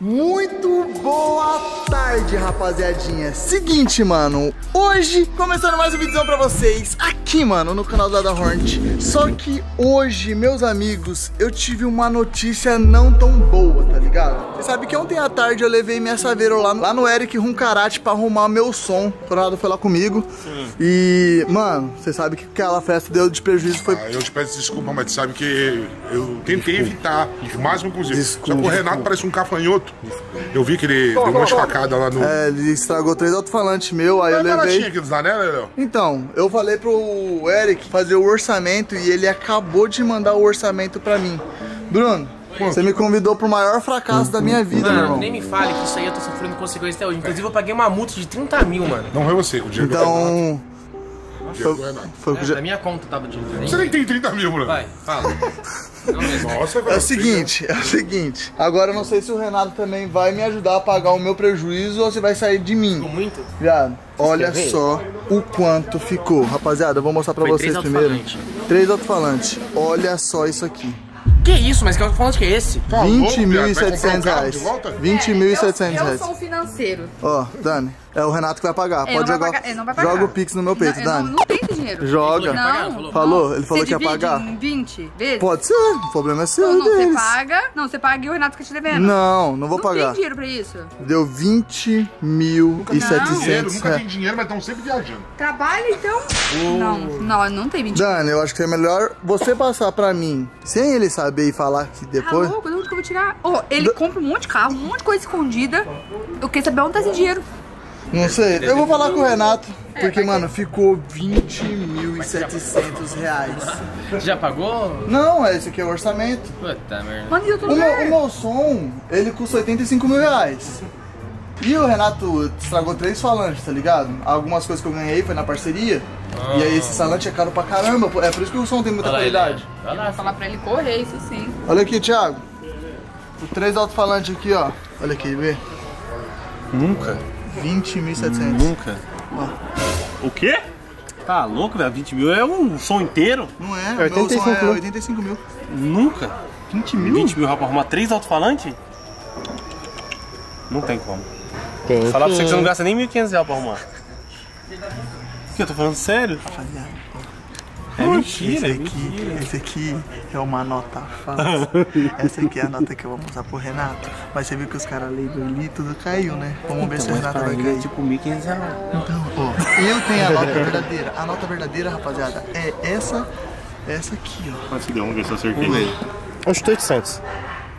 Muito boa tarde, rapaziadinha. Seguinte, mano, hoje começando mais um vídeo pra vocês aqui, mano, no canal da Da Hornet. Só que hoje, meus amigos, eu tive uma notícia não tão boa, tá ligado? Você sabe que ontem à tarde eu levei minha saveiro lá, lá no Eric Runcarate pra arrumar meu som. O Conrado foi lá comigo. Sim. E, mano, você sabe que aquela festa deu de prejuízo foi. Ah, eu te peço desculpa, mas sabe que eu tentei evitar o máximo possível. Desculpa, Só que o Renato desculpa. parece um cafanhoto. Eu vi que ele deu uma facada lá no. É, ele estragou três alto-falantes meu, aí eu levei. aqui dos anéis, Léo? Então, eu falei pro Eric fazer o orçamento e ele acabou de mandar o orçamento pra mim. Bruno, você me convidou pro maior fracasso da minha vida, mano, Nem me fale que isso aí eu tô sofrendo consequências até hoje. Inclusive, eu paguei uma multa de 30 mil, mano. Não foi você, o Diego Então. Foi, foi, foi é, Na minha conta tava o dinheiro. Você nem tem 30 mil, mano. Vai, fala. Nossa, é o seguinte, é o seguinte. Agora eu não sei se o Renato também vai me ajudar a pagar o meu prejuízo ou se vai sair de mim. Ficou muito? Viado, olha só o quanto ficou. Rapaziada, eu vou mostrar pra Foi vocês três primeiro. Três alto-falantes. Olha só isso aqui. Que isso? Mas que alto-falante que é esse? 20.700 reais. 20.700 reais. Eu sou o financeiro. Ó, Dani. É o Renato que vai pagar. Pode jogar. Pagar. Joga o Pix no meu peito, não, Dani. Dinheiro. Joga. Não. Falou? Ele falou que ia pagar. Em 20 vezes? Pode ser. O problema é seu. Não, não, você paga. Não, você paga e o Renato fica te devendo. Não, não vou não pagar. Não tem dinheiro pra isso. Deu 20 mil e 700 reais. Nunca tem dinheiro, mas estão sempre viajando. Trabalha então? Não, não, não tem 20 Dani, eu acho que é melhor você passar pra mim, sem ele saber e falar que depois. Tá louco, que eu vou tirar? Oh, ele compra um monte de carro, um monte de coisa escondida. Eu queria saber onde tá esse dinheiro. Não sei, eu vou falar com o Renato, porque, mano, ficou 20.700 reais. Já pagou? Não, esse aqui é o orçamento. Puta merda. Mano, eu tô o, meu, o meu som, ele custa 85 mil reais. E o Renato estragou três falantes, tá ligado? Algumas coisas que eu ganhei foi na parceria. Oh. E aí esse falante é caro pra caramba. É por isso que o som tem muita Olha qualidade. Vai lá, falar pra ele correr, isso sim. Olha aqui, Thiago. O três alto-falantes aqui, ó. Olha aqui, vê. Nunca. 20.700. Nunca. Ó. O quê? Tá louco, velho? 20 mil é um som inteiro? Não é, é 85 é mil. 85 mil. Nunca. 20 mil? 20 mil reais pra arrumar três alto-falantes? Não tem como. Tem Falar pra você que você não gasta nem 1.500 reais pra arrumar. Que eu tô falando sério? Rapaziada. Mentira, esse aqui, mentira. Esse aqui é uma nota falsa. Essa aqui é a nota que eu vou mostrar pro Renato. Mas você viu que os caras leram ali tudo caiu, né? Vamos então, ver se o Renato vai cair. É tipo 1.500 reais. Então, ó, eu tenho a nota verdadeira. A nota verdadeira, rapaziada, é essa, essa aqui, ó. Mas vamos ver se eu acertei. Acho que 800.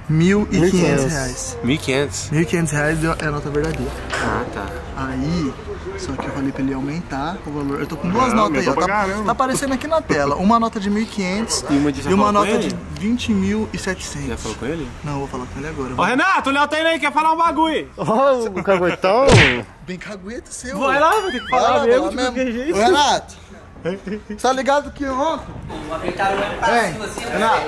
1.500 reais. 1.500? 1.500 reais é a nota verdadeira. Ah, tá. Aí, só que eu falei pra ele aumentar o valor. Eu tô com duas notas aí, ó. Tá, tá, aparecendo aqui na tela. Uma nota de 1.500 e uma, de, e uma nota de 20.700. Já falou com ele? Não, vou falar com ele agora. Ô, Renato, o Léo tá indo aí, quer falar um bagulho. Oh, o caguetão. Bem cagueto seu. Vai lá, vou ter que falar mesmo, de mesmo. jeito. Ô, Renato. Tá ligado que ontem? Ei, Renato.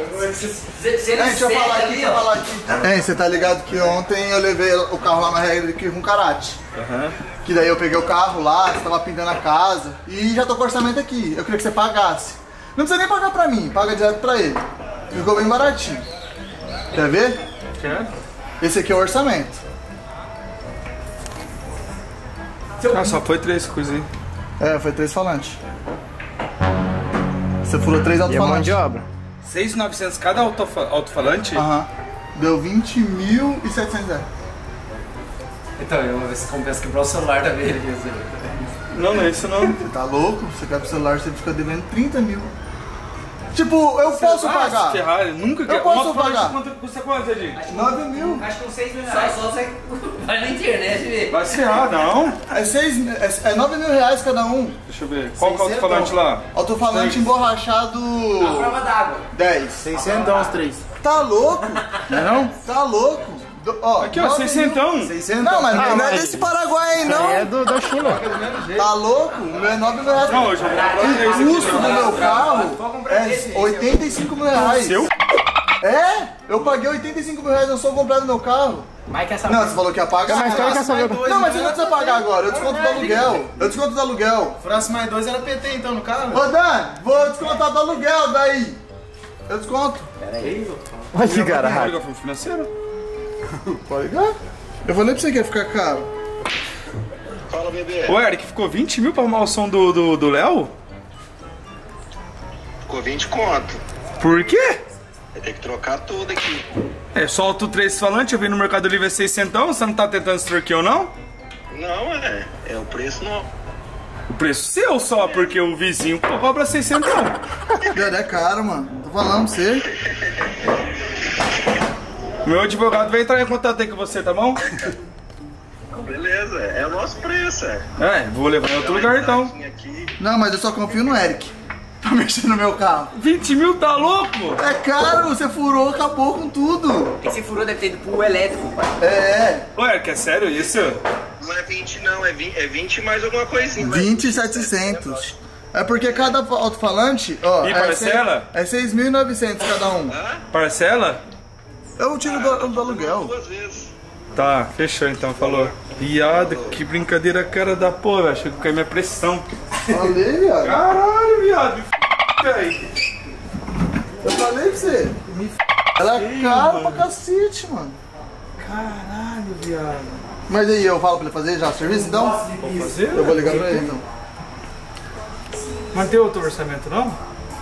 Deixa eu falar aqui, deixa eu falar aqui. Ei, você tá ligado que ontem eu levei o carro lá na regra aqui com karate. Uhum. Que daí eu peguei o carro lá, você tava pintando a casa. E já tô com orçamento aqui. Eu queria que você pagasse. Não precisa nem pagar pra mim, paga direto pra ele. Ficou bem baratinho. Quer ver? Quero. Esse aqui é o orçamento. Ah, só foi três coisas aí. É, foi três falantes. Você furou três alto-falantes. de obra? 6.900 cada alto-falante? Aham. Deu 20.700 reais. Então, eu vou ver se compensa quebrar o celular também. Não, não é isso não. Você tá louco? Você quebra o celular, você fica devendo 30 mil. Tipo, eu posso ah, pagar. Ferrari, nunca Eu posso pagar. Quanto, custa quanto, Edinho? 9 mil. Acho que com 6 mil reais só você vai na internet ver. Vai se ferrar, não. É, seis, é, é 9 mil reais cada um. Deixa eu ver. Qual que é o alto-falante lá? Alto-falante emborrachado. A prova d'água. 10. 600 os três. Tá louco? Não? Tá louco? Do, ó, Aqui, ó, 9 mil. 600. 600? Não, mas não é mas- desse Paraguai aí, não. É do, da China. Tá louco? O meu é 9 mil reais. Não, eu já vou O custo do meu carro é 85 mil reais. Seu? É? Eu paguei 85 mil reais, eu sou comprado no meu carro. Vai que essa Não, você falou que ia pagar. Mas quem quer saber? Não, mas você não precisa pagar agora, eu desconto do aluguel. Eu desconto do aluguel. Próximo mais dois era PT então no carro? Ô Dan, vou descontar do aluguel daí. Eu desconto. Olha que cara. Foi financeiro? Pode ligar. Eu falei pra você que ia ficar caro. Fala, bebê. Ô, Eric, ficou 20 mil pra arrumar o som do do do Léo? Ficou 20 conto. Por quê? Vai ter que trocar tudo aqui. É, solta o três falante, eu vi no Mercado Livre é 600, você não tá tentando extorquir ou não? Não, é. É o preço não. O preço seu só, porque o vizinho cobra 600. Viado, é caro, mano. Tô falando pra você. Meu advogado vai entrar em contato aí com você, tá bom? Beleza, é o nosso preço, é. É, vou levar em outro lugar então. Aqui. Não, mas eu só confio no Eric. Pra mexer no meu carro. 20 mil tá louco? É caro, você furou, acabou com tudo. Esse furou deve ter ido pro elétrico, pai. É, Ô, Eric, é sério isso? Não é 20 não, é 20, é 20 mais alguma coisinha. 20,700. É porque cada alto-falante, ó. E é parcela? seis- É 6.900 cada um. Parcela? Eu tiro do, do aluguel. Duas vezes. Tá, fechou então, falou. Viado, que brincadeira cara da porra, velho. Achei que caiu minha pressão. Falei, viado. Caralho, viado. me f... velho. Eu falei pra você. Me f... Ela é cara pra cacete, mano. Caralho, viado. Mas aí, eu falo pra ele fazer já o serviço, então? Vou fazer? Eu vou ligar pra ele, então. Mas tem outro orçamento, não?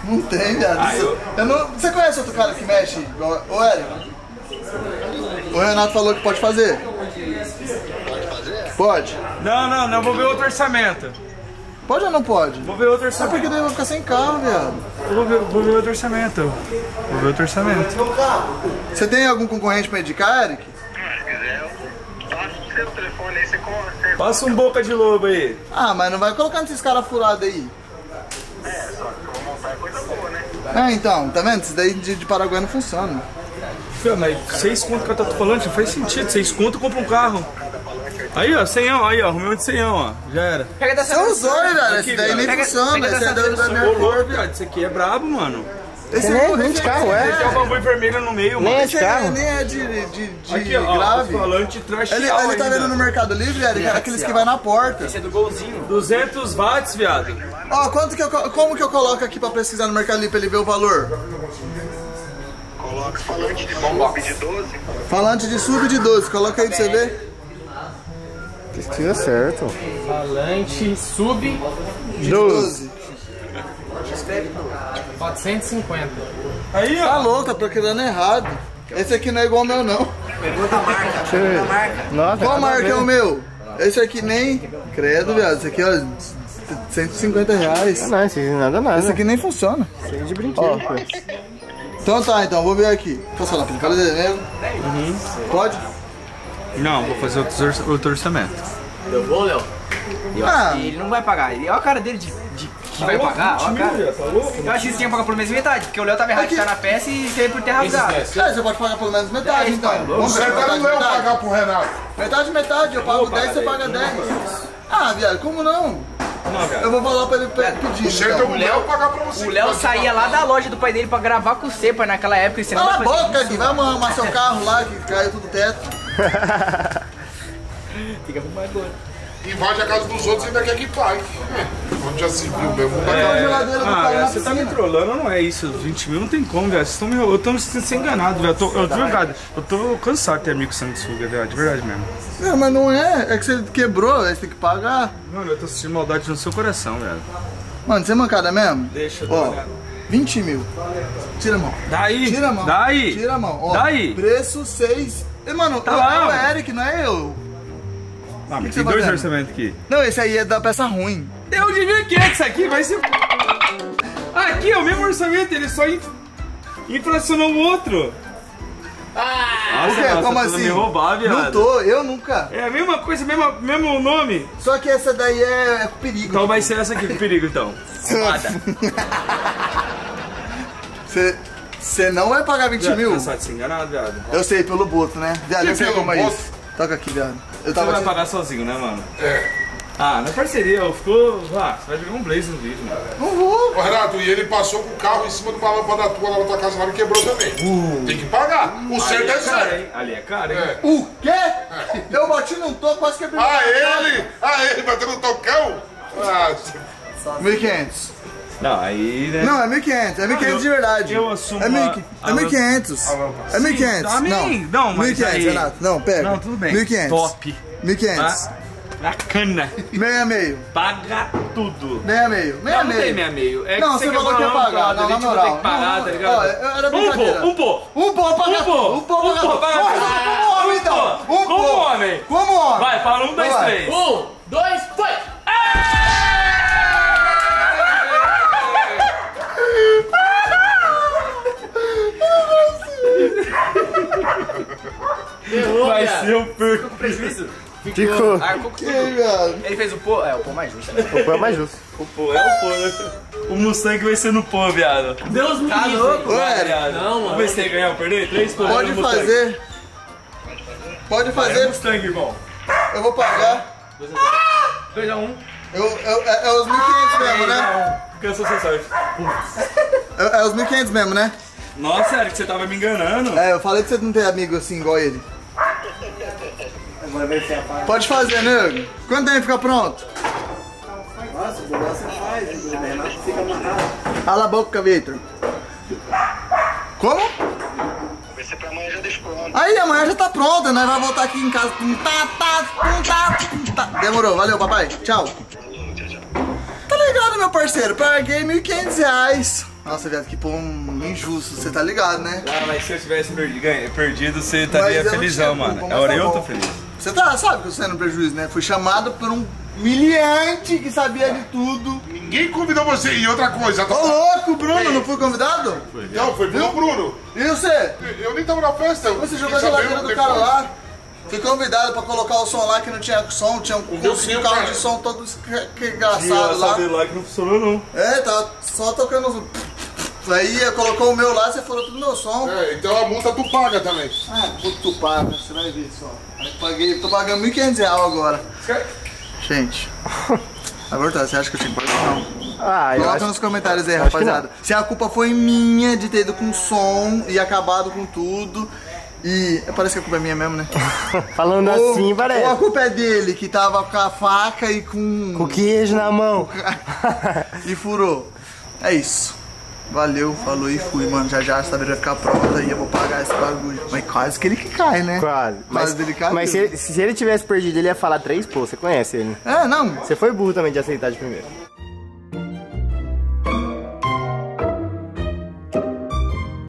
Não tem, viado. Ah, eu- Eu não... Você conhece outro cara que mexe? igual- Ô, Eric. O Renato falou que pode fazer. Pode fazer? Pode. Não, não, não, vou ver outro orçamento. Pode ou não pode? Vou ver outro É porque orçamento. daí eu vou ficar sem carro, viado. Vou ver, vou ver outro orçamento. Vou ver outro orçamento. Você tem algum concorrente pra indicar, Eric? Se quiser, eu passo o seu telefone aí, você conversa. Passa um boca de lobo aí. Ah, mas não vai colocando esses caras furados aí. É, só que vou montar é coisa boa, né? Ah, então, tá vendo? Isso daí de, de Paraguai não funciona. Fê, mas seis conto que eu tô falando, não faz sentido. Seis conto compra um carro. Aí, ó, senhão, aí, ó, arrumei um de senhão, ó. Já era. Pega dessa São os dois, velho. Esse daí nem Pega- funciona. pega Esse é dessa da, minha Ô, cor. louco, viado, isso aqui é brabo, mano. Esse é corrente carro, Tem um bagulho vermelho no meio, mano. Esse é, nem é de, de, de Aqui, ó, grave. o falante Ele, ele tá vendo no Mercado Livre, Eric? Aqueles que vai na porta. Esse é do golzinho. 200 watts, viado. Ó, quanto que eu, co- como que eu coloco aqui pra pesquisar no Mercado Livre pra ele ver o valor? Coloca falante de bomba de 12. Falante de sub de 12, coloca aí pra você ver. Pesquisa certo. Falante sub De 12. 450. Aí, Tá ó. louco, tá procurando errado. Esse aqui não é igual ao meu, não. Nossa, Qual marca é o meu? Esse aqui nem. Credo, viado. Esse aqui, ó. 150 reais. Não, isso nada, nada. Esse aqui nem funciona. Cheio de brinquedo. Então tá, então, vou ver aqui. Posso falar, Pedro? Cara de janeiro? Pode? Não, vou fazer outro, outro orçamento. Eu vou, Léo. Eu Ah. acho que ele não vai pagar. Olha a cara dele de, de que vai pagar. Olha a cara. Eu acho que você tinha que pagar pelo menos metade, porque o Léo tava errado de Aqui. estar na peça e teve por ter rasgado. É, você pode pagar pelo menos metade, É, então. então. Vamos ver, é metade, Léo metade. pagar pro Renato. Metade, metade. Eu pago 10, você paga 10. Ah, viado, como não? Não. Eu vou falar pra ele pe- pedir. Certo é Então. o Léo pagar pra você. O Léo saía lá da loja do pai dele pra gravar com o Cepa naquela época e você não Cala a boca, Gui. Vai arrumar seu carro lá que caiu tudo teto. Invade a casa dos outros e ainda quer que pague. Onde já se viu mesmo. Pra- geladeira do Ah, na você tá me trollando, não é isso. 20 mil não tem como, velho. Vocês estão me, eu tô me sentindo enganado, velho. Eu tô, eu, de verdade, eu tô cansado de ter amigo sanguessuga, velho. De verdade mesmo. Não, mas não é. É que você quebrou, aí você tem que pagar. Mano, eu tô sentindo maldade no seu coração, velho. Mano, você é mancada mesmo? Deixa eu dar uma Ó, olhada. 20 mil. Tira a mão. Daí! Tira a mão. Daí! Tira a mão. Ó, Daí! Preço 6. E, mano, Tá é lá, o mano. Eric, não é eu. Ah, que mas tem tá dois orçamentos aqui. Não, esse aí é da peça ruim. Eu devia que é isso aqui, vai ser. Aqui é o mesmo orçamento, ele só in... inflacionou o outro. Ah! Por quê? Como assim? Me roubar, viado. Não tô, eu nunca. É a mesma coisa, mesmo, mesmo nome. Só que essa daí é, é perigo. Então vai ser essa aqui, com perigo então. Você você não vai pagar 20 mil? Cansado de ser enganado, viado. Eu sei, pelo boto, né? Viado, Que eu sei pelo como é boto? isso. Toca aqui, viado. Eu Você tava vai aqui. pagar sozinho, né, mano? É. Ah, na parceria, eu ficou. Ah, você vai jogar um blaze no vídeo, mano. Não vou. Ô, Renato, e ele passou com o carro em cima de uma lâmpada da tua lá na tua casa lá e quebrou também. Tem que pagar. O certo é Cara, certo. hein? Ali é cara, hein? É. O quê? Eu bati num toco, quase quebrei. Ah, ele! Ah, ele bateu no tocão? Ah, 1.500. Não, aí, né? Não, é 1.500, é 1.500 de verdade. eu assumo É a- 1.500, a- é 1.500. É 1.500. Sim, Não, amém. Não, mas 1.500, aí- Renato. Não, pega. Não, tudo bem. 1.500. Top. 1.500. Bacana. Meia meio. Paga tudo. Meia meio. Meia Não, não meio. tem meia meio. É Não, que você falou que ia pagar. Não, na moral. ter que pagar, Não, tá ligado? ó, era Um brincadeira. pô, um pô. Um pô pra Um pô. Um pô pra cá. Um pô cá. Vai, Como homem, Um então. pô. Um Como pô. homem. Como homem. Vai, fala um, dois, três. Um, dois, foi! Prejuízo? Ficou. Ah, E viado? ele fez o pô? É, o pô mais justo. O pô é mais justo. O pô, é o pô, né? O Mustang vai ser no pô, viado. Deus me Tá livre. louco? Ué, Viado. Não, mano. Vamos ver se você ganhar ou perder. Três pô. Pode no Mustang. fazer. Pode É fazer. Mustang, irmão. Eu vou pagar. 2x1. Um. Eu, eu, é, é os 1.500 mesmo, né? Cansou sua sorte. É, é os 1.500 mesmo, né? Nossa, Eric, você tava me enganando. É, eu falei que você não tem amigo assim igual ele. Pode fazer, nego. Quanto tempo fica pronto? Nossa, o negócio você faz, o Renato fica amarrado. Cala a boca, Victor. Como? Vai ser pra amanhã já deixa pronto. Aí, amanhã já tá pronta, nós vamos voltar aqui em casa. Tum, tá, tá, tum, tá, tá. Demorou, valeu, papai. Tchau. Tá ligado, meu parceiro? Paguei 1.500 reais. Nossa, viado, que pão injusto, você tá ligado, né? Ah, mas se eu tivesse perdido, você estaria eu felizão, mano. culpa, Agora mas tá eu tô feliz. Você tá, sabe que você é no prejuízo, né? Fui chamado por um miliante que sabia de tudo. Ninguém convidou você. E outra coisa, Ô, louco, Bruno, não fui convidado? não, foi pelo Bruno. E você? Eu nem tava na festa. Você jogou a geladeira do depois. cara lá. Fui convidado pra colocar o som lá que não tinha som, tinha um, um carro cara. de som todo engraçado lá. dele lá que não funcionou, não. É, tava só tocando os... Aí colocou o meu lá, você falou tudo meu som. É, então a multa tu paga também. Ah, puto tu paga, você vai ver só. Aí paguei, tô pagando 1.500 reais agora. Gente, agora tá, você acha que eu tinha que pagar? Não. Ah, Coloca acho nos comentários aí, rapaziada. Se a culpa foi minha de ter ido com som e acabado com tudo. E parece que a culpa é minha mesmo, né? Falando Ou- assim, Ou a parece. culpa é dele, que tava com a faca e com. Com queijo na mão. e furou. É isso. Valeu, falou e fui, mano. Já já essa vai ficar pronta e eu vou pagar esse bagulho. Mas quase que ele que cai, né? Quase. Mas, Quase caiu. mas se, ele- se ele tivesse perdido, ele ia falar três pô. Você conhece ele? É, não. Você foi burro também de aceitar de primeiro.